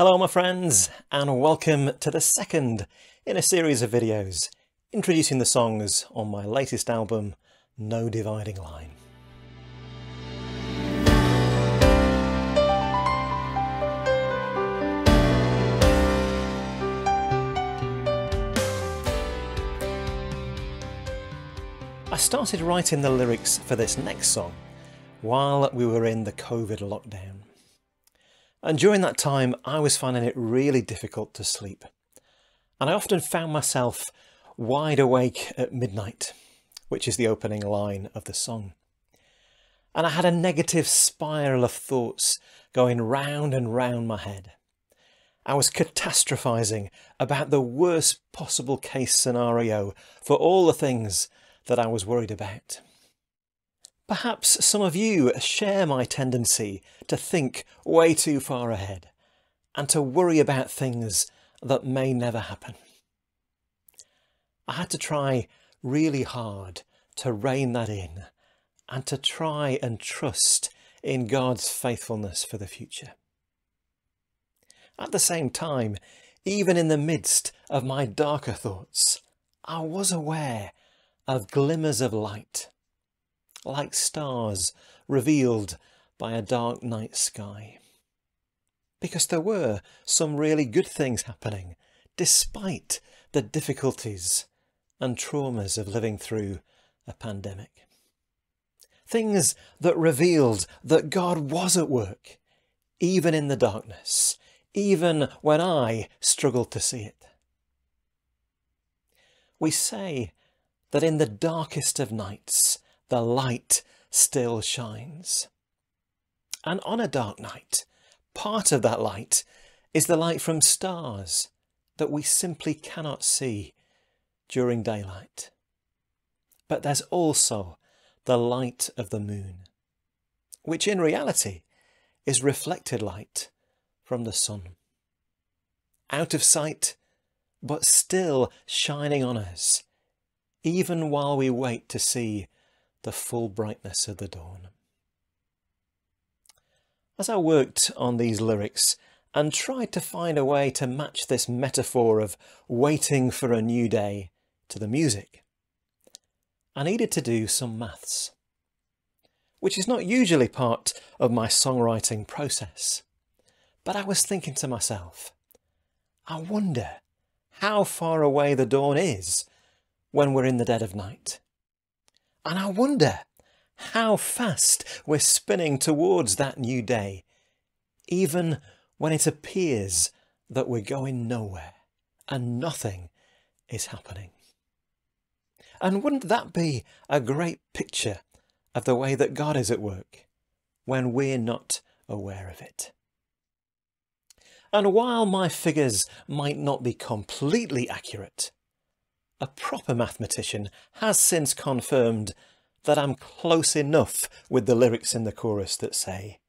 Hello my friends and welcome to the second in a series of videos introducing the songs on my latest album No Dividing Line. I started writing the lyrics for this next song while we were in the COVID lockdown. And during that time, I was finding it really difficult to sleep. And I often found myself wide awake at midnight, which is the opening line of the song. And I had a negative spiral of thoughts going round and round my head. I was catastrophizing about the worst possible case scenario for all the things that I was worried about. Perhaps some of you share my tendency to think way too far ahead and to worry about things that may never happen. I had to try really hard to rein that in and to try and trust in God's faithfulness for the future. At the same time, even in the midst of my darker thoughts, I was aware of glimmers of light like stars revealed by a dark night sky. Because there were some really good things happening, despite the difficulties and traumas of living through a pandemic. Things that revealed that God was at work, even in the darkness, even when I struggled to see it. We say that in the darkest of nights, the light still shines. And on a dark night, part of that light is the light from stars that we simply cannot see during daylight. But there's also the light of the moon, which in reality is reflected light from the sun. Out of sight, but still shining on us, even while we wait to see the full brightness of the dawn. As I worked on these lyrics and tried to find a way to match this metaphor of waiting for a new day to the music, I needed to do some maths, which is not usually part of my songwriting process. But I was thinking to myself, I wonder how far away the dawn is when we're in the dead of night. And I wonder how fast we're spinning towards that new day, even when it appears that we're going nowhere and nothing is happening. And wouldn't that be a great picture of the way that God is at work when we're not aware of it? And while my figures might not be completely accurate, a proper mathematician has since confirmed that I'm close enough with the lyrics in the chorus that say,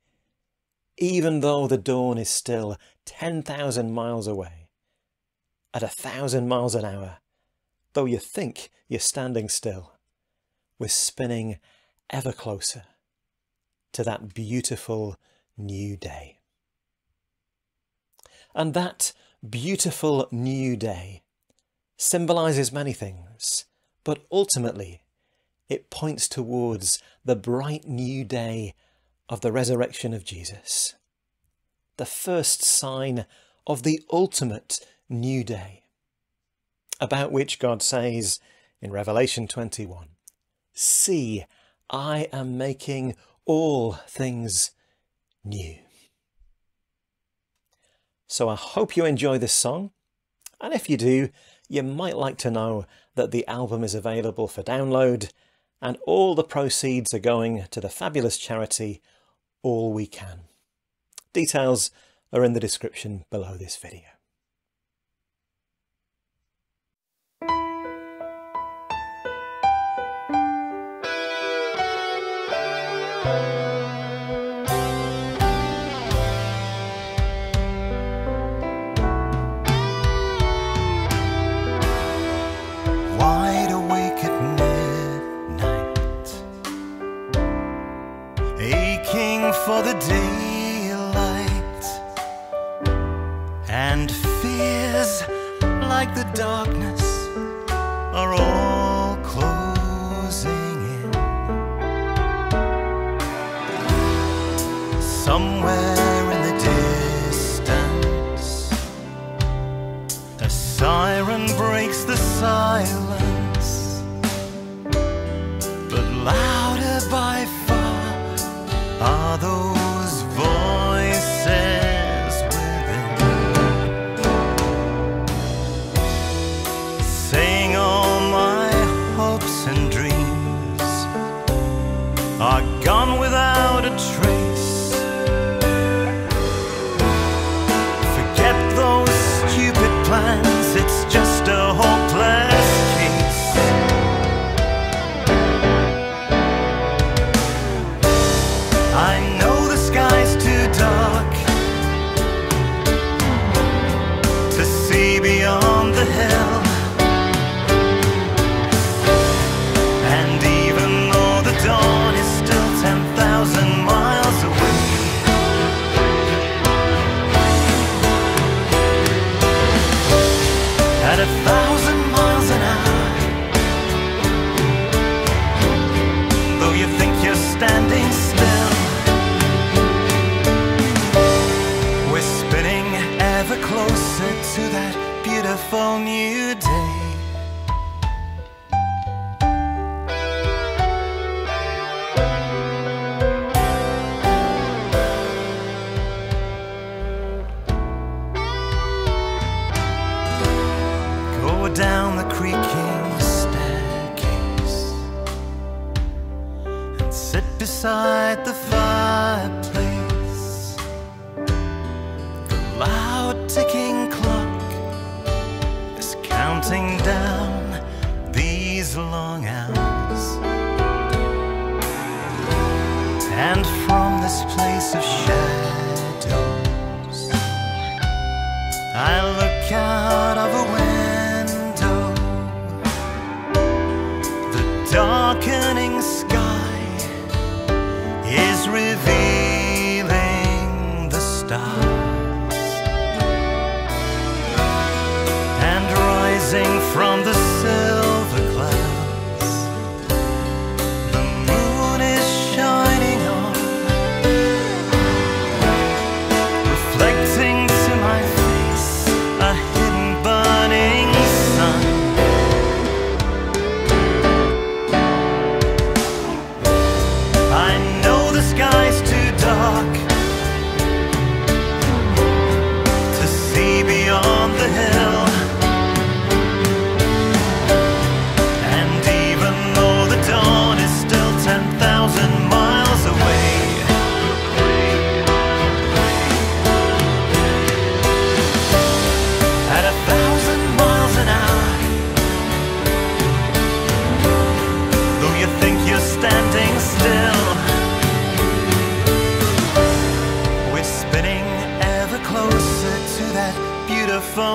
even though the dawn is still 10,000 miles away, at a thousand miles an hour, though you think you're standing still, we're spinning ever closer to that beautiful new day. And that beautiful new day symbolizes many things, but ultimately it points towards the bright new day of the resurrection of Jesus, the first sign of the ultimate new day, about which God says in Revelation 21, See, I am making all things new. So I hope you enjoy this song, and if you do, you might like to know that the album is available for download and all the proceeds are going to the fabulous charity All We Can. Details are in the description below this video. For the daylight and fears like the darkness are all closing in. Somewhere in the distance, a siren breaks the silence, are gone without a trace. Forget those stupid plans, it's just a hopeless case. I day. Go down the creaking staircase and sit beside the fireplace. This place of shadows, I look out of a window. The darkening sky is revealing the stars. And rising from the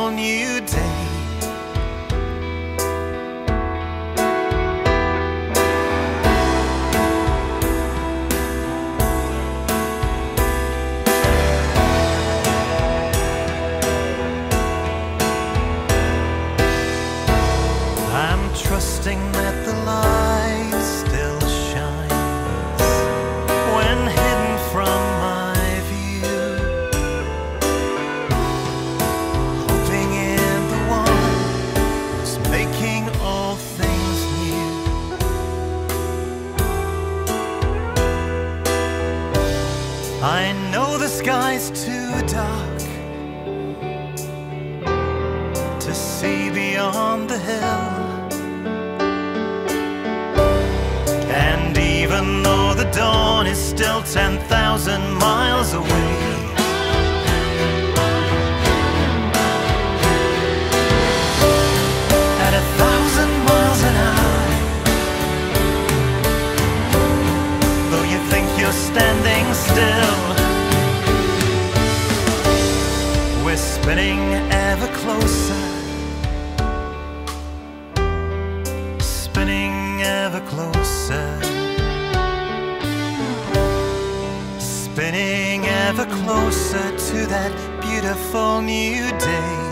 beautiful new day. I know the sky's too dark to see beyond the hill. And even though the dawn is still 10,000 miles away, spinning ever closer. Spinning ever closer to that beautiful new day.